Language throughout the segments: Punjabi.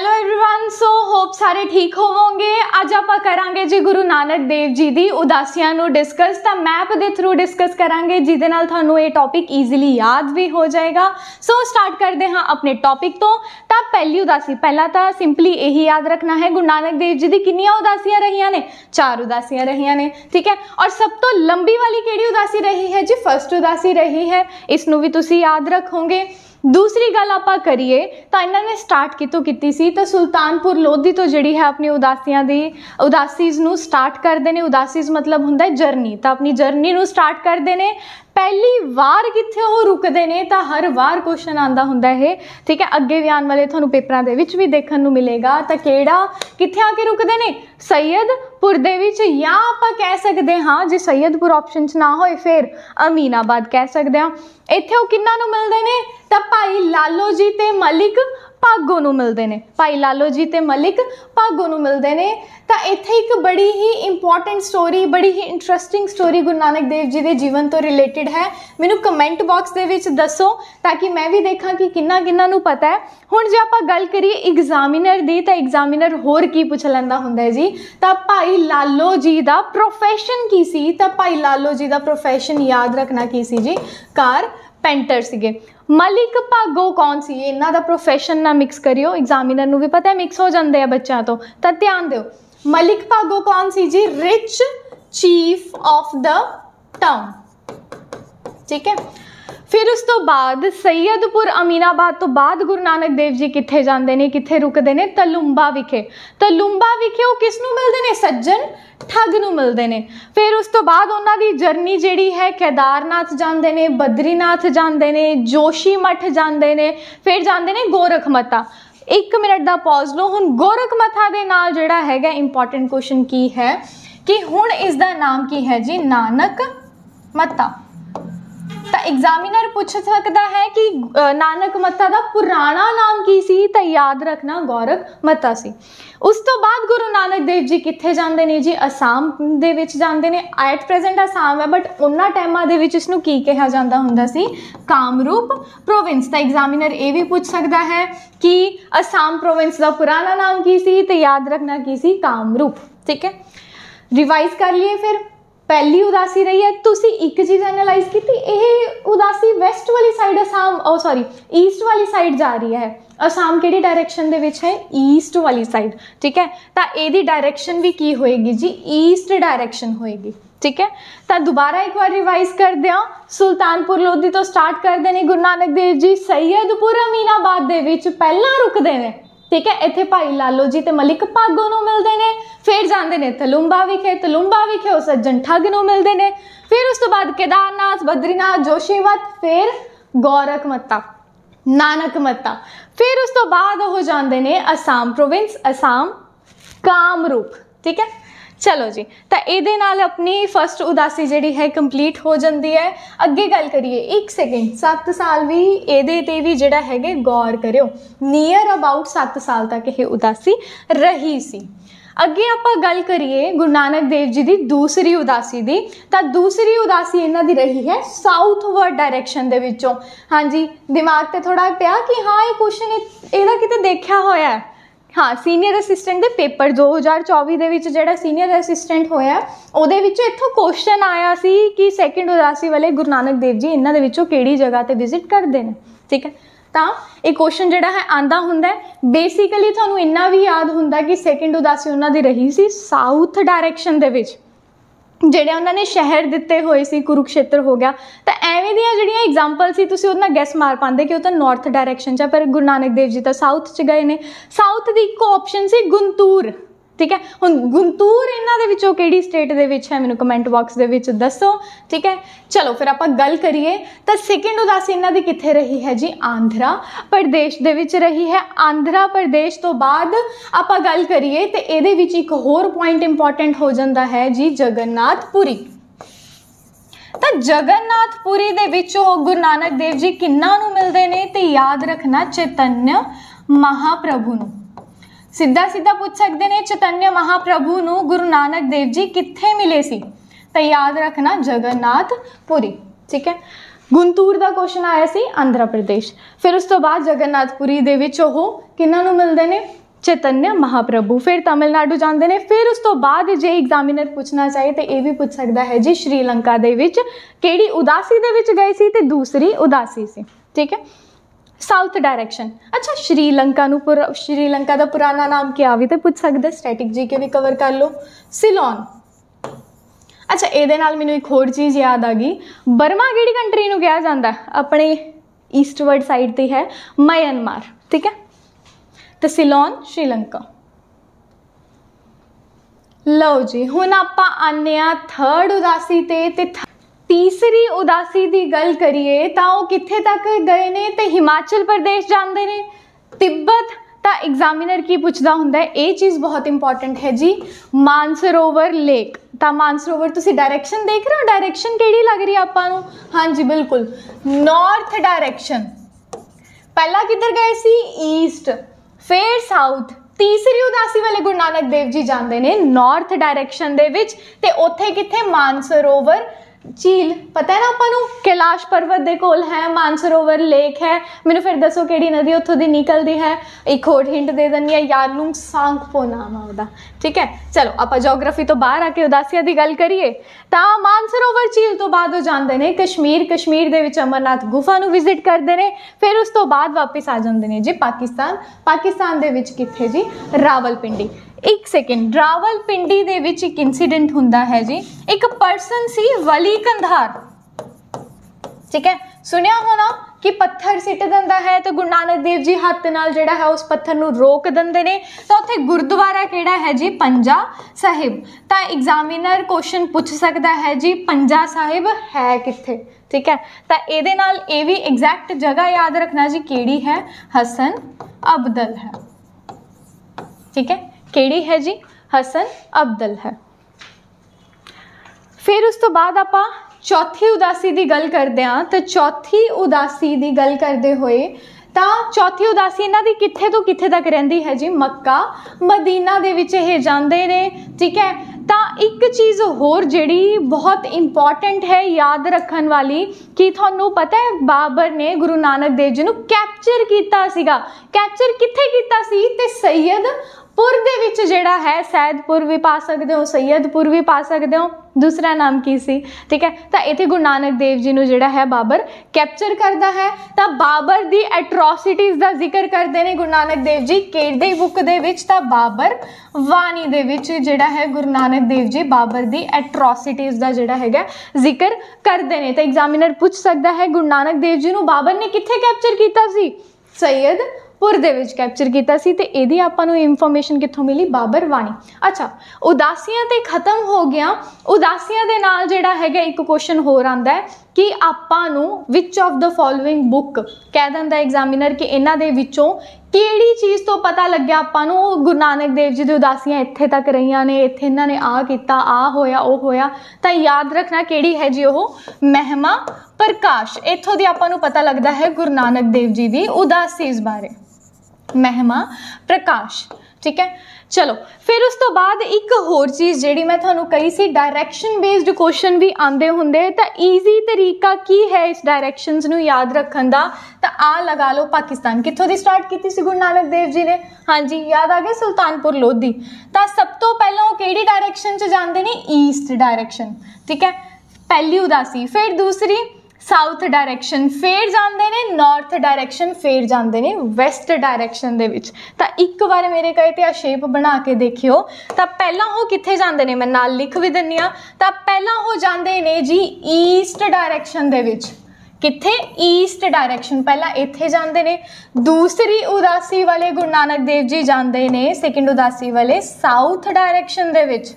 ਹੈਲੋ एवरीवन ਸੋ ਹੋਪ ਸਾਰੇ ਠੀਕ ਹੋਵੋਗੇ ਅੱਜ ਆਪਾਂ ਕਰਾਂਗੇ ਜੀ ਗੁਰੂ ਨਾਨਕ ਦੇਵ ਜੀ ਦੀ ਉਦਾਸੀਆਂ ਨੂੰ ਡਿਸਕਸ ਤਾਂ ਮੈਪ ਦੇ ਥਰੂ ਡਿਸਕਸ ਕਰਾਂਗੇ ਜਿਹਦੇ ਨਾਲ ਤੁਹਾਨੂੰ ਇਹ ਟੌਪਿਕ ਈਜ਼ੀਲੀ ਯਾਦ ਵੀ ਹੋ ਜਾਏਗਾ ਸੋ ਸਟਾਰਟ ਕਰਦੇ ਹਾਂ ਆਪਣੇ ਟੌਪਿਕ ਤੋਂ ਤਾਂ ਪਹਿਲੀ ਉਦਾਸੀ ਪਹਿਲਾਂ ਤਾਂ ਸਿੰਪਲੀ ਇਹੀ ਯਾਦ ਰੱਖਣਾ ਹੈ ਗੁਰੂ ਨਾਨਕ ਦੇਵ ਜੀ ਦੀ ਕਿੰਨੀਆਂ ਉਦਾਸੀਆਂ ਰਹੀਆਂ ਨੇ ਚਾਰ ਉਦਾਸੀਆਂ ਰਹੀਆਂ ਨੇ ਠੀਕ ਹੈ ਔਰ ਸਭ ਤੋਂ ਲੰਬੀ ਵਾਲੀ ਕਿਹੜੀ ਉਦਾਸੀ ਰਹੀ ਹੈ ਜੀ ਫਰਸਟ ਉਦਾਸੀ ਰਹੀ ਹੈ ਇਸ ਨੂੰ ਵੀ ਤੁਸੀਂ ਯਾਦ ਰੱਖੋਗੇ ਦੂਸਰੀ ਗੱਲ ਆਪਾਂ ਕਰੀਏ, ਤਾਂ ਇਹਨਾਂ ਨੇ ਸਟਾਰਟ ਕਿਤੋਂ ਕੀਤੀ ਸੀ? ਤਾਂ ਸੁਲਤਾਨਪੁਰ ਲੋਧੀ ਤੋਂ ਜਿਹੜੀ ਹੈ ਆਪਣੀ ਉਦਾਸੀਆਂ ਦੀ, ਉਦਾਸੀਜ਼ ਨੂੰ ਸਟਾਰਟ ਕਰਦੇ ਨੇ। ਉਦਾਸੀਜ਼ ਮਤਲਬ ਹੁੰਦਾ ਹੈ ਜਰਨੀ ਤਾਂ ਆਪਣੀ ਜਰਨੀ ਨੂੰ ਸਟਾਰਟ ਕਰਦੇ ਨੇ। ਪਹਿਲੀ ਵਾਰ ਕਿੱਥੇ ਉਹ ਰੁਕਦੇ ਨੇ, ਤਾਂ ਹਰ ਵਾਰ ਕੁਐਸਚਨ ਆਂਦਾ ਹੁੰਦਾ ਇਹ। ਠੀਕ ਹੈ, ਅੱਗੇ ਵੀ ਆਉਣ ਵਾਲੇ ਤੁਹਾਨੂੰ ਪੇਪਰਾਂ ਦੇ ਵਿੱਚ ਵੀ ਦੇਖਣ ਨੂੰ ਮਿਲੇਗਾ। ਤਾਂ ਕਿਹੜਾ, ਕਿੱਥੇ ਆ ਕੇ ਰੁਕਦੇ ਨੇ? ਪੁਰ ਦੇ ਵਿੱਚ ਜਾਂ ਆਪਾਂ ਕਹਿ ਸਕਦੇ ਹਾਂ, ਜੇ ਸੈਯਦਪੁਰ ਆਪਸ਼ਨ 'ਚ ਨਾ ਹੋਏ, ਫਿਰ ਅਮੀਨਾਬਾਦ ਕਹਿ ਸਕਦੇ ਹਾਂ। ਇੱਥੇ ਉਹ ਕਿੰਨਾਂ ਨੂੰ ਮਿਲਦੇ ਨੇ? ਤਾਂ ਭਾਈ ਲਾਲੋ ਜੀ ਤੇ ਮਲਿਕ ਭਾਗੋ ਨੂੰ ਮਿਲਦੇ ਨੇ। ਭਾਈ ਲਾਲੋ ਜੀ ਤੇ ਮਲਿਕ ਭਾਗੋ ਨੂੰ ਮਿਲਦੇ ਨੇ। ਤਾਂ ਇੱਥੇ ਇੱਕ ਬੜੀ ਹੀ ਇੰਪੋਰਟੈਂਟ ਸਟੋਰੀ ਬੜੀ ਹੀ ਇੰਟਰਸਟਿੰਗ ਸਟੋਰੀ ਗੁਰੂ ਨਾਨਕ ਦੇਵ ਜੀ ਦੇ ਜੀਵਨ ਤੋਂ ਰਿਲੇਟਡ ਹੈ। ਮੈਨੂੰ ਕਮੈਂਟ ਬਾਕਸ ਦੇ ਵਿੱਚ ਦੱਸੋ ਤਾਂ ਕਿ ਮੈਂ ਵੀ ਦੇਖਾਂ ਕਿ ਕਿੰਨਾ ਕਿੰਨਾ ਨੂੰ ਪਤਾ ਹੈ। ਹੁਣ ਜੇ ਆਪਾਂ ਗੱਲ ਕਰੀਏ ਐਗਜ਼ਾਮੀਨਰ ਦੀ ਤਾਂ ਐਗਜ਼ਾਮੀਨਰ ਹੋਰ ਕੀ ਪੁੱਛ ਲੈਂਦਾ ਹੁੰਦਾ ਹੈ ਜੀ? ਤਾਂ ਭਾਈ ਲਾਲੋ ਜੀ ਦਾ ਪ੍ਰੋਫੈਸ਼ਨ ਕੀ ਸੀ? ਤਾਂ ਭਾਈ ਲਾਲੋ ਜੀ ਦਾ ਪ੍ਰੋਫੈਸ਼ਨ ਯਾਦ ਰੱਖਣਾ ਕੀ ਸੀ ਜੀ? ਕਾਰ ਪੈਂਟਰ ਸੀਗੇ। ਮਲਿਕ ਭਾਗੋ ਕੌਣ ਸੀ? ਇਹਨਾਂ ਦਾ ਪ੍ਰੋਫੈਸ਼ਨ ਨਾ ਮਿਕਸ ਕਰਿਓ ਐਗਜ਼ਾਮੀਨਰ ਨੂੰ ਵੀ ਪਤਾ ਹੈ ਮਿਕਸ ਹੋ ਜਾਂਦੇ ਆ ਬੱਚਿਆਂ ਤੋਂ। ਤਾਂ ਧਿਆਨ ਦਿਓ, ਮਲਿਕ ਭਾਗੋ ਕੌਣ ਸੀ ਜੀ? Rich chief of the town ਠੀਕ ਹੈ? ਫਿਰ ਉਸ ਤੋਂ ਬਾਅਦ ਸੈਯਦਪੁਰ ਅਮੀਨਾਬਾਦ ਤੋਂ ਬਾਅਦ ਗੁਰੂ ਨਾਨਕ ਦੇਵ ਜੀ ਕਿੱਥੇ ਜਾਂਦੇ ਨੇ, ਕਿੱਥੇ ਰੁਕਦੇ ਨੇ? ਤਲੁੰਬਾ ਵਿਖੇ। ਤਲੁੰਬਾ ਵਿਖੇ ਉਹ ਕਿਸ ਨੂੰ ਮਿਲਦੇ ਨੇ? ਸੱਜਣ ਠੱਗ ਨੂੰ ਮਿਲਦੇ ਨੇ। ਫਿਰ ਉਸ ਤੋਂ ਬਾਅਦ ਉਹਨਾਂ ਦੀ ਜਰਨੀ ਜਿਹੜੀ ਹੈ, ਕੇਦਾਰਨਾਥ ਜਾਂਦੇ ਨੇ, ਬਦਰੀਨਾਥ ਜਾਂਦੇ ਨੇ, ਜੋਸ਼ੀ ਮੱਠ ਜਾਂਦੇ ਨੇ, ਫਿਰ ਜਾਂਦੇ ਨੇ ਗੋਰਖ ਗੋਰਖਮਤਾ 1 ਮਿੰਟ ਦਾ ਪੌਜ਼ ਲਓ। ਹੁਣ ਗੋਰਖ ਗੋਰਖਮਤਾ ਦੇ ਨਾਲ ਜਿਹੜਾ ਹੈਗਾ ਇੰਪੋਰਟੈਂਟ ਕੁਐਸਚਨ ਕੀ ਹੈ? ਕਿ ਹੁਣ ਇਸ ਦਾ ਨਾਮ ਕੀ ਹੈ ਜੀ? ਨਾਨਕ ਮੱਤਾ ਐਗਜ਼ਾਮੀਨਰ ਪੁੱਛ ਸਕਦਾ ਹੈ ਕਿ ਨਾਨਕ ਮੱਤਾ ਦਾ ਪੁਰਾਣਾ ਨਾਮ ਕੀ ਸੀ? ਤਾਂ ਯਾਦ ਰੱਖਣਾ ਗੌਰਖ ਮੱਤਾ ਸੀ। ਉਸ ਤੋਂ ਬਾਅਦ ਗੁਰੂ ਨਾਨਕ ਦੇਵ ਜੀ ਕਿੱਥੇ ਜਾਂਦੇ ਨੇ ਜੀ? ਅਸਾਮ ਦੇ ਵਿੱਚ ਜਾਂਦੇ ਨੇ। ਐਟ ਪ੍ਰੈਜ਼ੈਂਟ ਅਸਾਮ ਹੈ ਬਟ ਉਹਨਾਂ ਟਾਈਮਾਂ ਦੇ ਵਿੱਚ ਇਸ ਨੂੰ ਕੀ ਕਿਹਾ ਜਾਂਦਾ ਹੁੰਦਾ ਸੀ? ਕਾਮਰੂਪ ਪ੍ਰੋਵਿੰਸ ਤਾਂ ਐਗਜ਼ਾਮੀਨਰ ਇਹ ਵੀ ਪੁੱਛ ਸਕਦਾ ਹੈ ਕਿ ਅਸਾਮ ਪ੍ਰੋਵਿੰਸ ਦਾ ਪੁਰਾਣਾ ਨਾਮ ਕੀ ਸੀ? ਤੇ ਯਾਦ ਰੱਖਣਾ ਕੀ ਸੀ? ਕਾਮਰੂਪ। ਠੀਕ ਹੈ? ਰਿਵਾਈਜ਼ ਕਰ ਲਈਏ ਫਿਰ। ਪਹਿਲੀ ਉਦਾਸੀ ਰਹੀ ਹੈ, ਤੁਸੀਂ ਇੱਕ ਚੀਜ਼ ਐਨਲਾਈਜ਼ ਕੀਤੀ, ਇਹ ਉਦਾਸੀ ਵੈਸਟ ਵਾਲੀ ਸਾਈਡ ਅਸਾਮ ਉਹ ਸੌਰੀ ਈਸਟ ਵਾਲੀ ਸਾਈਡ ਜਾ ਰਹੀ ਹੈ। ਅਸਾਮ ਕਿਹੜੀ ਡਾਇਰੈਕਸ਼ਨ ਦੇ ਵਿੱਚ ਹੈ? ਈਸਟ ਵਾਲੀ ਸਾਈਡ ਠੀਕ ਹੈ? ਤਾਂ ਇਹਦੀ ਡਾਇਰੈਕਸ਼ਨ ਵੀ ਕੀ ਹੋਏਗੀ ਜੀ? ਈਸਟ ਡਾਇਰੈਕਸ਼ਨ ਹੋਏਗੀ, ਠੀਕ ਹੈ? ਤਾਂ ਦੁਬਾਰਾ ਇੱਕ ਵਾਰ ਰਿਵਾਈਜ਼ ਕਰਦੇ ਹਾਂ। ਸੁਲਤਾਨਪੁਰ ਲੋਧੀ ਤੋਂ ਸਟਾਰਟ ਕਰਦੇ ਨੇ ਗੁਰੂ ਨਾਨਕ ਦੇਵ ਜੀ, ਸੈਯਦਪੁਰ ਅਮੀਨਾਬਾਦ ਦੇ ਵਿੱਚ ਪਹਿਲਾਂ ਰੁਕਦੇ ਨੇ। ਠੀਕ ਹੈ, ਇੱਥੇ ਭਾਈ ਲਾਲੋ ਜੀ ਤੇ ਮਲਿਕ ਭਾਗੋ ਨੂੰ ਮਿਲਦੇ ਨੇ, ਫਿਰ ਜਾਂਦੇ ਨੇ ਤਲੁੰਬਾ ਵਿਖੇ ਤਲੁੰਬਾ ਵਿਖੇ ਉਹ ਸੱਜਣ ਠੱਗ ਨੂੰ ਮਿਲਦੇ ਨੇ, ਫਿਰ ਉਸ ਤੋਂ ਬਾਅਦ ਕੇਦਾਰਨਾਥ, ਬਦਰੀਨਾਥ ਜੋਸ਼ੀਮਤ ਫਿਰ ਗੌਰਖ ਮੱਤਾ, ਨਾਨਕ ਮੱਤਾ, ਫਿਰ ਉਸ ਤੋਂ ਬਾਅਦ ਉਹ ਜਾਂਦੇ ਨੇ ਅਸਾਮ ਪ੍ਰੋਵਿੰਸ ਅਸਾਮ ਕਾਮਰੂਪ, ਠੀਕ ਹੈ। ਚਲੋ ਜੀ, ਤਾਂ ਇਹਦੇ ਨਾਲ ਆਪਣੀ ਫਰਸਟ ਉਦਾਸੀ ਜਿਹੜੀ ਹੈ ਕੰਪਲੀਟ ਹੋ ਜਾਂਦੀ ਹੈ। ਅੱਗੇ ਗੱਲ ਕਰੀਏ 1 ਸੈਕਿੰਡ 7 ਸਾਲ ਵੀ ਇਹਦੇ ਤੇ ਵੀ ਜਿਹੜਾ ਹੈਗੇ ਗੌਰ ਕਰਿਓ। ਨੀਅਰ ਅਬਾਊਟ 7 ਸਾਲ ਤੱਕ ਇਹ ਉਦਾਸੀ ਰਹੀ ਸੀ। ਅੱਗੇ ਆਪਾਂ ਗੱਲ ਕਰੀਏ ਗੁਰੂ ਨਾਨਕ ਦੇਵ ਜੀ ਦੀ ਦੂਸਰੀ ਉਦਾਸੀ ਦੀ, ਤਾਂ ਦੂਸਰੀ ਉਦਾਸੀ ਇਹਨਾਂ ਦੀ ਰਹੀ ਹੈ ਸਾਊਥਵਰਡ ਡਾਇਰੈਕਸ਼ਨ ਦੇ ਵਿੱਚੋਂ। ਹਾਂਜੀ, ਦਿਮਾਗ ਤੇ ਥੋੜਾ ਪਿਆ ਕਿ ਹਾਂ, ਇਹ ਕੁਐਸਚਨ ਇਹਦਾ ਕਿਤੇ ਦੇਖਿਆ ਹੋਇਆ ਹੈ? ਹਾਂ ਸੀਨੀਅਰ ਅਸਿਸਟੈਂਟ ਦੇ ਪੇਪਰ 2024 ਦੇ ਵਿੱਚ ਜਿਹੜਾ ਸੀਨੀਅਰ ਅਸਿਸਟੈਂਟ ਹੋਇਆ, ਉਹਦੇ ਵਿੱਚ ਇੱਥੋਂ ਕੁਐਸਚਨ ਆਇਆ ਸੀ ਕਿ ਸੈਕਿੰਡ ਉਦਾਸੀ ਵਾਲੇ ਗੁਰੂ ਨਾਨਕ ਦੇਵ ਜੀ ਇਹਨਾਂ ਦੇ ਵਿੱਚੋਂ ਕਿਹੜੀ ਜਗ੍ਹਾ ਤੇ ਵਿਜ਼ਿਟ ਕਰਦੇ ਨੇ। ਠੀਕ ਹੈ? ਤਾਂ ਇਹ ਕੁਐਸਚਨ ਜਿਹੜਾ ਹੈ ਆਂਦਾ ਹੁੰਦਾ ਬੇਸਿਕਲੀ ਤੁਹਾਨੂੰ ਇੰਨਾ ਵੀ ਯਾਦ ਹੁੰਦਾ ਕਿ ਸੈਕਿੰਡ ਉਦਾਸੀ ਉਹਨਾਂ ਦੀ ਰਹੀ ਸੀ ਸਾਊਥ ਡਾਇਰੈਕਸ਼ਨ ਦੇ ਵਿੱਚ। ਜਿਹੜੇ ਉਹਨਾਂ ਨੇ ਸ਼ਹਿਰ ਦਿੱਤੇ ਹੋਏ ਸੀ, ਕੁਰੂਕਸ਼ੇਤਰ ਹੋ ਗਿਆ, ਤਾਂ ਐਵੇਂ ਦੀਆਂ ਜਿਹੜੀਆਂ ਐਗਜ਼ਾਮਪਲ ਸੀ, ਤੁਸੀਂ ਉਹਦਾ ਗੈਸ ਮਾਰ ਪਾਉਂਦੇ ਕਿ ਉਹ ਤਾਂ ਨਾਰਥ ਡਾਇਰੈਕਸ਼ਨ 'ਚ ਪਰ ਗੁਰੂ ਨਾਨਕ ਦੇਵ ਜੀ ਤਾਂ ਸਾਊਥ 'ਚ ਗਏ ਨੇ। ਸਾਊਥ ਦੀ ਇੱਕ ਆਪਸ਼ਨ ਸੀ ਗੁੰਤੂਰ। ਠੀਕ ਹੈ? ਹੁਣ ਗੁੰਤੂਰ ਇਹਨਾਂ ਦੇ ਵਿੱਚੋਂ ਕਿਹੜੀ ਸਟੇਟ ਦੇ ਵਿੱਚ ਹੈ? ਮੈਨੂੰ ਕਮੈਂਟ ਬਾਕਸ ਦੇ ਵਿੱਚ ਦੱਸੋ, ਠੀਕ ਹੈ? ਚਲੋ, ਫਿਰ ਆਪਾਂ ਗੱਲ ਕਰੀਏ, ਤਾਂ ਸੈਕਿੰਡ ਉਦਾਸੀ ਇਹਨਾਂ ਦੀ ਕਿੱਥੇ ਰਹੀ ਹੈ ਜੀ? ਆਂਧਰਾ ਪ੍ਰਦੇਸ਼ ਦੇ ਵਿੱਚ ਰਹੀ ਹੈ। ਆਂਧਰਾ ਪ੍ਰਦੇਸ਼ ਤੋਂ ਬਾਅਦ ਆਪਾਂ ਗੱਲ ਕਰੀਏ, ਤੇ ਇਹਦੇ ਵਿੱਚ ਇੱਕ ਹੋਰ ਪੁਆਇੰਟ ਇੰਪੋਰਟੈਂਟ ਹੋ ਜਾਂਦਾ ਹੈ ਜੀ, ਜਗਨਨਾਥਪੁਰੀ। ਤਾਂ ਜਗਨਨਾਥਪੁਰੀ ਦੇ ਵਿੱਚ ਉਹ ਗੁਰੂ ਨਾਨਕ ਦੇਵ ਜੀ ਕਿੰਨਾ ਨੂੰ ਮਿਲਦੇ ਨੇ? ਤੇ ਯਾਦ ਰੱਖਣਾ ਚੈਤਨਯ ਮਹਾਪ੍ਰਭੂ ਨੂੰ। ਸਿੱਧਾ ਸਿੱਧਾ ਪੁੱਛ ਸਕਦੇ ਨੇ ਚੈਤਨਯ ਮਹਾਪ੍ਰਭੂ ਨੂੰ ਗੁਰੂ ਨਾਨਕ ਦੇਵ ਜੀ ਕਿੱਥੇ ਮਿਲੇ ਸੀ? ਤਾਂ ਯਾਦ ਰੱਖਣਾ ਜਗਨਨਾਥ ਪੁਰੀ, ਠੀਕ ਹੈ? ਗੁੰਤੂਰ ਦਾ ਕੁਐਸਚਨ ਆਇਆ ਸੀ ਆਂਧਰਾ ਪ੍ਰਦੇਸ਼। ਫਿਰ ਉਸ ਤੋਂ ਬਾਅਦ ਜਗਨਨਾਥਪੁਰੀ ਦੇ ਵਿੱਚ ਉਹ ਕਿਹਨਾਂ ਨੂੰ ਮਿਲਦੇ ਨੇ? ਚੈਤन्य ਮਹਾਪ੍ਰਭੂ। ਫਿਰ ਤਾਮਿਲਨਾਡੂ ਜਾਂਦੇ ਨੇ। ਫਿਰ ਉਸ ਤੋਂ ਬਾਅਦ ਜੇ ਐਗਜ਼ਾਮੀਨਰ ਪੁੱਛਣਾ ਚਾਹੇ ਤੇ ਇਹ ਵੀ ਪੁੱਛ ਸਕਦਾ ਹੈ ਜੀ, ਸ਼੍ਰੀਲੰਕਾ ਦੇ ਵਿੱਚ ਕਿਹੜੀ ਉਦਾਸੀ ਦੇ ਵਿੱਚ ਗਏ ਸੀ ਤੇ ਦੂਸਰੀ ਉਦਾਸੀ ਸੀ, ਠੀਕ ਹੈ? ਸਾਊਥ ਡਾਇਰੈਕਸ਼ਨ ਅੱਛਾ, ਸ਼੍ਰੀਲੰਕਾ ਨੂੰ ਸ਼੍ਰੀਲੰਕਾ ਦਾ ਪੁਰਾਣਾ ਨਾਮ ਕੀ ਆ? ਵੀ ਤੇ ਪੁੱਛ ਸਕਦਾ ਸਟੈਟਿਕ ਜੀ ਕੇ ਵੀ ਕਵਰ ਕਰ ਲਓ। ਸਿਲੋਨ ਅੱਛਾ, ਇਹਦੇ ਨਾਲ ਮੈਨੂੰ ਇੱਕ ਹੋਰ ਚੀਜ਼ ਯਾਦ ਆ ਗਈ। ਬਰਮਾ ਕਿਹੜੀ ਕੰਟਰੀ ਨੂੰ ਕਿਹਾ ਜਾਂਦਾ? ਆਪਣੇ ਈਸਟਵਰਡ ਸਾਈਡ ਤੇ ਹੈ ਮਿਆਂਮਾਰ ਠੀਕ ਹੈ? ਤੇ ਸਿਲੋਨ ਸ਼੍ਰੀਲੰਕਾ। ਲਓ ਜੀ, ਹੁਣ ਆਪਾਂ ਆਨੇ ਆ ਥਰਡ ਉਦਾਸੀ ਤੇ ਤੇ ਤੀਸਰੀ ਉਦਾਸੀ ਦੀ ਗੱਲ ਕਰੀਏ ਤਾਂ ਉਹ ਕਿੱਥੇ ਤੱਕ ਗਏ ਨੇ? ਤੇ ਹਿਮਾਚਲ ਪ੍ਰਦੇਸ਼ ਜਾਂਦੇ ਨੇ। ਤਿੱਬਤ ਤਾਂ ਐਗਜ਼ਾਮੀਨਰ ਕੀ ਪੁੱਛਦਾ ਹੁੰਦਾ ਹੈ? ਇਹ ਚੀਜ਼ ਬਹੁਤ ਇੰਪੋਰਟੈਂਟ ਹੈ ਜੀ। ਮਾਨਸਰੋਵਰ ਲੇਕ ਤਾਂ ਮਾਨਸਰੋਵਰ ਤੁਸੀਂ ਡਾਇਰੈਕਸ਼ਨ ਦੇਖ ਰਹੇ ਹੋ? ਡਾਇਰੈਕਸ਼ਨ ਕਿਹੜੀ ਲੱਗ ਰਹੀ ਆਪਾਂ ਨੂੰ? ਹਾਂਜੀ, ਬਿਲਕੁਲ। ਨਾਰਥ ਡਾਇਰੈਕਸ਼ਨ ਪਹਿਲਾਂ ਕਿੱਧਰ ਗਏ ਸੀ? ਈਸਟ ਫਿਰ ਸਾਊਥ ਤੀਸਰੀ ਉਦਾਸੀ ਵਾਲੇ ਗੁਰੂ ਨਾਨਕ ਦੇਵ ਜੀ ਜਾਂਦੇ ਨੇ ਨਾਰਥ ਡਾਇਰੈਕਸ਼ਨ ਦੇ ਵਿੱਚ। ਤੇ ਉੱਥੇ ਕਿੱਥੇ? ਮਾਨਸਰੋਵਰ ਝੀਲ, ਪਤਾ ਹੈ ਨਾ ਆਪਾਂ ਨੂੰ? ਕੈਲਾਸ਼ ਪਰਵਤ ਦੇ ਕੋਲ ਹੈ, ਮਾਨਸਰੋਵਰ ਲੇਕ ਹੈ। ਮੈਨੂੰ ਫਿਰ ਦੱਸੋ ਕਿਹੜੀ ਨਦੀ ਉੱਥੋਂ ਦੀ ਨਿਕਲਦੀ ਹੈ? ਇੱਕ ਹੋਰ ਹਿੰਟ ਦੇ ਦਿੰਦੀ ਆ ਯਾਰਲੁੰਗ ਸਾਂਗਪੋ ਨਾਮ ਆ ਉਹਦਾ ਠੀਕ ਹੈ? ਚਲੋ, ਆਪਾਂ ਜੀਓਗ੍ਰਾਫੀ ਤੋਂ ਬਾਹਰ ਆ ਕੇ ਉਦਾਸੀਆ ਦੀ ਗੱਲ ਕਰੀਏ, ਤਾਂ ਮਾਨਸਰੋਵਰ ਝੀਲ ਤੋਂ ਬਾਅਦ ਉਹ ਜਾਂਦੇ ਨੇ, ਕਸ਼ਮੀਰ। ਕਸ਼ਮੀਰ ਦੇ ਵਿੱਚ ਅਮਰਨਾਥ ਗੁਫਾ ਨੂੰ ਵਿਜ਼ਿਟ ਕਰਦੇ ਨੇ, ਫਿਰ ਉਸ ਤੋਂ ਬਾਅਦ ਵਾਪਸ ਆ ਜਾਂਦੇ ਨੇ ਜੀ ਪਾਕਿਸਤਾਨ। ਪਾਕਿਸਤਾਨ ਦੇ ਵਿੱਚ ਕਿੱਥੇ ਜੀ? ਰਾਵਲਪਿੰਡੀ। ਇੱਕ ਸੈਕਿੰਡ ਰਾਵਲਪਿੰਡੀ ਦੇ ਵਿੱਚ ਇੱਕ ਇਨਸੀਡੈਂਟ ਹੁੰਦਾ ਹੈ ਜੀ। ਇੱਕ ਪਰਸਨ ਸੀ ਵਲੀ ਕੰਧਾਰ। ਠੀਕ ਹੈ? ਸੁਣਿਆ ਹੋਣਾ ਕਿ ਪੱਥਰ ਸਿੱਟ ਦਿੰਦਾ ਹੈ ਤੇ ਗੁਰੂ ਨਾਨਕ ਦੇਵ ਜੀ ਹੱਥ ਨਾਲ ਜਿਹੜਾ ਹੈ ਉਸ ਪੱਥਰ ਨੂੰ ਰੋਕ ਦਿੰਦੇ ਨੇ। ਤਾਂ ਉੱਥੇ ਗੁਰਦੁਆਰਾ ਕਿਹੜਾ ਹੈ ਜੀ? ਪੰਜਾ ਸਾਹਿਬ। ਤਾਂ ਐਗਜ਼ਾਮੀਨਰ ਕੁਐਸਚਨ ਪੁੱਛ ਸਕਦਾ ਹੈ ਜੀ, ਪੰਜਾ ਸਾਹਿਬ ਹੈ ਕਿੱਥੇ? ਠੀਕ ਹੈ? ਤਾਂ ਇਹਦੇ ਨਾਲ ਇਹ ਵੀ ਐਗਜ਼ੈਕਟ ਜਗ੍ਹਾ ਯਾਦ ਰੱਖਣਾ ਜੀ ਕਿਹੜੀ ਹੈ? ਹਸਨ ਅਬਦਲ ਹੈ। ਠੀਕ ਹੈ? ਕਿਹੜੀ ਹੈ ਜੀ? ਹਸਨ ਅਬਦਲ ਹੈ। ਫਿਰ ਉਸ ਤੋਂ ਬਾਅਦ ਆਪਾਂ ਚੌਥੀ ਉਦਾਸੀ ਦੀ ਗੱਲ ਕਰਦੇ ਹਾਂ। ਤਾਂ ਚੌਥੀ ਉਦਾਸੀ ਦੀ ਗੱਲ ਕਰਦੇ ਹੋਏ ਤਾਂ ਚੌਥੀ ਉਦਾਸੀ ਇਹਨਾਂ ਦੀ ਕਿੱਥੇ ਤੋਂ ਕਿੱਥੇ ਤੱਕ ਰਹਿੰਦੀ ਹੈ ਜੀ? ਮੱਕਾ, ਮਦੀਨਾ ਦੇ ਵਿੱਚ ਇਹ ਜਾਂਦੇ ਨੇ, ਠੀਕ ਹੈ? ਤਾਂ ਇੱਕ ਚੀਜ਼ ਹੋਰ ਜਿਹੜੀ ਬਹੁਤ ਇੰਪੋਰਟੈਂਟ ਹੈ ਯਾਦ ਰੱਖਣ ਵਾਲੀ, ਕਿ ਤੁਹਾਨੂੰ ਪਤਾ ਹੈ, ਬਾਬਰ ਨੇ ਗੁਰੂ ਨਾਨਕ ਦੇਵ ਜੀ ਨੂੰ ਕੈਪਚਰ ਕੀਤਾ ਸੀਗਾ। ਕੈਪਚਰ ਕਿੱਥੇ ਕੀਤਾ ਸੀ? ਤੇ ਸੈਯਦ ਪੁਰ ਦੇ ਵਿੱਚ ਜਿਹੜਾ ਹੈ, ਸੈਦਪੁਰ ਵੀ ਪਾ ਸਕਦੇ ਹੋ, ਸੈਯਦਪੁਰ ਵੀ ਪਾ ਸਕਦੇ ਹੋ। ਦੂਸਰਾ ਨਾਮ ਕੀ ਸੀ? ਠੀਕ ਹੈ, ਤਾਂ ਇਥੇ ਗੁਰੂ ਨਾਨਕ ਦੇਵ ਜੀ ਨੂੰ ਜਿਹੜਾ ਹੈ ਬਾਬਰ ਕੈਪਚਰ ਕਰਦਾ ਹੈ। ਤਾਂ ਬਾਬਰ ਦੀ ਐਟਰੋਸਿਟੀਜ਼ ਦਾ ਜ਼ਿਕਰ ਕਰਦੇ ਨੇ ਗੁਰੂ ਨਾਨਕ ਦੇਵ ਜੀ। ਕਿਹੜੇ ਬੁੱਕ ਦੇ ਵਿੱਚ? ਤਾਂ ਬਾਬਰ ਵਾਣੀ ਦੇ ਵਿੱਚ ਜਿਹੜਾ ਹੈ ਗੁਰੂ ਨਾਨਕ ਦੇਵ ਜੀ ਬਾਬਰ ਦੀ ਐਟਰੋਸਿਟੀਜ਼ ਦਾ ਜਿਹੜਾ ਹੈਗਾ ਜ਼ਿਕਰ ਕਰਦੇ ਨੇ। ਤਾਂ ਐਗਜ਼ਾਮੀਨਰ ਪੁੱਛ ਸਕਦਾ ਹੈ, ਗੁਰੂ ਨਾਨਕ ਦੇਵ ਜੀ ਨੂੰ ਬਾਬਰ ਨੇ ਕਿੱਥੇ ਕੈਪਚਰ ਕੀਤਾ ਸੀ? ਸੈਯਦ ਪੁਰ ਦੇ ਵਿੱਚ ਕੈਪਚਰ ਕੀਤਾ ਸੀ ਤੇ ਇਹਦੀ ਆਪਾਂ ਨੂੰ ਇਨਫੋਰਮੇਸ਼ਨ ਕਿੱਥੋਂ ਮਿਲੀ? ਬਾਬਰ ਵਾਣੀ। ਅੱਛਾ, ਉਦਾਸੀਆਂ ਤੇ ਖਤਮ ਹੋ ਗਿਆ। ਉਦਾਸੀਆਂ ਦੇ ਨਾਲ ਜਿਹੜਾ ਹੈਗਾ ਇੱਕ ਕੁਐਸਚਨ ਹੋਰ ਆਂਦਾ ਹੈ ਕਿ ਆਪਾਂ ਨੂੰ which of the following book ਕਹਿ ਦਿੰਦਾ ਐਗਜ਼ਾਮੀਨਰ ਕਿ ਇਹਨਾਂ ਦੇ ਵਿੱਚੋਂ ਕਿਹੜੀ ਚੀਜ਼ ਤੋਂ ਪਤਾ ਲੱਗਿਆ ਆਪਾਂ ਨੂੰ? ਗੁਰੂ ਨਾਨਕ ਦੇਵ ਜੀ ਦੀ ਉਦਾਸੀਆਂ ਇੱਥੇ ਤੱਕ ਰਹੀਆਂ ਨੇ, ਇੱਥੇ ਇਹਨਾਂ ਨੇ ਆ ਕੀਤਾ ਆ ਹੋਇਆ, ਉਹ ਹੋਇਆ। ਤਾਂ ਯਾਦ ਰੱਖਣਾ ਕਿਹੜੀ ਹੈ ਜੀ ਉਹ? ਮਹਿਮਾ ਪ੍ਰਕਾਸ਼। ਇੱਥੋਂ ਦੀ ਆਪਾਂ ਨੂੰ ਪਤਾ ਲੱਗਦਾ ਹੈ ਗੁਰੂ ਨਾਨਕ ਦੇਵ ਜੀ ਦੀ ਉਦਾਸੀਜ਼ ਬਾਰੇ। ਮਹਿਮਾ ਪ੍ਰਕਾਸ਼। ਠੀਕ ਹੈ? ਚਲੋ, ਫਿਰ ਉਸ ਤੋਂ ਬਾਅਦ ਇੱਕ ਹੋਰ ਚੀਜ਼ ਜਿਹੜੀ ਮੈਂ ਤੁਹਾਨੂੰ ਕਹੀ ਸੀ ਡਾਇਰੈਕਸ਼ਨ ਬੇਸਡ ਕੁਐਸਚਨ ਵੀ ਆਂਦੇ ਹੁੰਦੇ, ਤਾਂ ਈਜ਼ੀ ਤਰੀਕਾ ਕੀ ਹੈ ਇਸ ਡਾਇਰੈਕਸ਼ਨਸ ਨੂੰ ਯਾਦ ਰੱਖਣ ਦਾ? ਤਾਂ ਆ ਲਗਾ ਲਓ ਪਾਕਿਸਤਾਨ। ਕਿੱਥੋਂ ਦੀ ਸਟਾਰਟ ਕੀਤੀ ਸੀ ਗੁਰੂ ਨਾਨਕ ਦੇਵ ਜੀ ਨੇ? ਹਾਂਜੀ, ਯਾਦ ਆ ਗਿਆ ਸੁਲਤਾਨਪੁਰ ਲੋਧੀ। ਤਾਂ ਸਭ ਤੋਂ ਪਹਿਲਾਂ ਉਹ ਕਿਹੜੀ ਡਾਇਰੈਕਸ਼ਨ 'ਚ ਜਾਂਦੇ ਨੇ? ਈਸਟ ਡਾਇਰੈਕਸ਼ਨ ਠੀਕ ਹੈ? ਪਹਿਲੀ ਉਦਾਸੀ। ਫਿਰ ਦੂਸਰੀ ਸਾਊਥ ਡਾਇਰੈਕਸ਼ਨ ਫੇਰ ਜਾਂਦੇ ਨੇ ਨਾਰਥ ਡਾਇਰੈਕਸ਼ਨ ਫੇਰ ਜਾਂਦੇ ਨੇ ਵੈਸਟ ਡਾਇਰੈਕਸ਼ਨ ਦੇ ਵਿੱਚ। ਤਾਂ ਇੱਕ ਵਾਰ ਮੇਰੇ ਕਹੇ ਤੇ ਆ ਸ਼ੇਪ ਬਣਾ ਕੇ ਦੇਖਿਓ, ਤਾਂ ਪਹਿਲਾਂ ਉਹ ਕਿੱਥੇ ਜਾਂਦੇ ਨੇ? ਮੈਂ ਨਾਲ ਲਿਖ ਵੀ ਦਿੰਨੀ ਆ। ਤਾਂ ਪਹਿਲਾਂ ਉਹ ਜਾਂਦੇ ਨੇ ਜੀ ਈਸਟ ਡਾਇਰੈਕਸ਼ਨ ਦੇ ਵਿੱਚ। ਕਿੱਥੇ? East direction. ਪਹਿਲਾਂ ਇੱਥੇ ਜਾਂਦੇ ਨੇ। ਦੂਸਰੀ ਉਦਾਸੀ ਵਾਲੇ ਗੁਰੂ ਨਾਨਕ ਦੇਵ ਜੀ ਜਾਂਦੇ ਨੇ ਸੈਕਿੰਡ ਉਦਾਸੀ ਵਾਲੇ ਸਾਊਥ ਡਾਇਰੈਕਸ਼ਨ ਦੇ ਵਿੱਚ।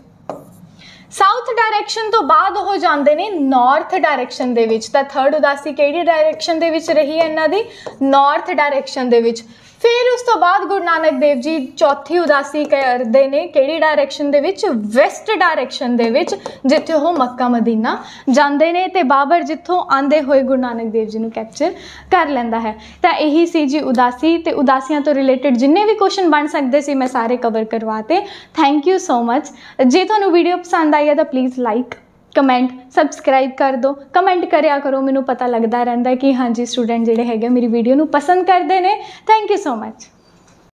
ਸਾਊਥ ਡਾਇਰੈਕਸ਼ਨ ਤੋਂ ਬਾਅਦ ਉਹ ਜਾਂਦੇ ਨੇ ਨਾਰਥ ਡਾਇਰੈਕਸ਼ਨ ਦੇ ਵਿੱਚ। ਤਾਂ ਥਰਡ ਉਦਾਸੀ ਕਿਹੜੀ ਡਾਇਰੈਕਸ਼ਨ ਦੇ ਵਿੱਚ ਰਹੀ ਹੈ ਇਹਨਾਂ ਦੀ? ਨਾਰਥ ਡਾਇਰੈਕਸ਼ਨ ਦੇ ਵਿੱਚ। ਫਿਰ ਉਸ ਤੋਂ ਬਾਅਦ ਗੁਰੂ ਨਾਨਕ ਦੇਵ ਜੀ ਚੌਥੀ ਉਦਾਸੀ ਕਰਦੇ ਨੇ, ਕਿਹੜੀ ਡਾਇਰੈਕਸ਼ਨ ਦੇ ਵਿੱਚ? ਵੈਸਟ ਡਾਇਰੈਕਸ਼ਨ ਦੇ ਵਿੱਚ, ਜਿੱਥੇ ਉਹ ਮੱਕਾ ਮਦੀਨਾ ਜਾਂਦੇ ਨੇ ਤੇ ਬਾਬਰ ਜਿੱਥੋਂ ਆਂਦੇ ਹੋਏ ਗੁਰੂ ਨਾਨਕ ਦੇਵ ਜੀ ਨੂੰ ਕੈਪਚਰ ਕਰ ਲੈਂਦਾ ਹੈ। ਤਾਂ ਇਹੀ ਸੀ ਜੀ ਉਦਾਸੀ ਤੇ ਉਦਾਸੀਆਂ ਤੋਂ ਰਿਲੇਟਡ ਜਿੰਨੇ ਵੀ ਕੁਐਸਚਨ ਬਣ ਸਕਦੇ ਸੀ, ਮੈਂ ਸਾਰੇ ਕਵਰ ਕਰਵਾਤੇ ਥੈਂਕ ਯੂ ਸੋ ਮਚ ਜੇ ਤੁਹਾਨੂੰ ਵੀਡੀਓ ਪਸੰਦ ਆਈ ਹੈ ਤਾਂ ਪਲੀਜ਼ ਲਾਈਕ ਕਮੈਂਟ ਸਬਸਕ੍ਰਾਈਬ ਕਰ ਦਿਓ। ਕਮੈਂਟ ਕਰਿਆ ਕਰੋ, ਮੈਨੂੰ ਪਤਾ ਲੱਗਦਾ ਰਹਿੰਦਾ ਕਿ ਹਾਂਜੀ, ਸਟੂਡੈਂਟ ਜਿਹੜੇ ਹੈਗੇ ਮੇਰੀ ਵੀਡੀਓ ਨੂੰ ਪਸੰਦ ਕਰਦੇ ਨੇ। Thank you so much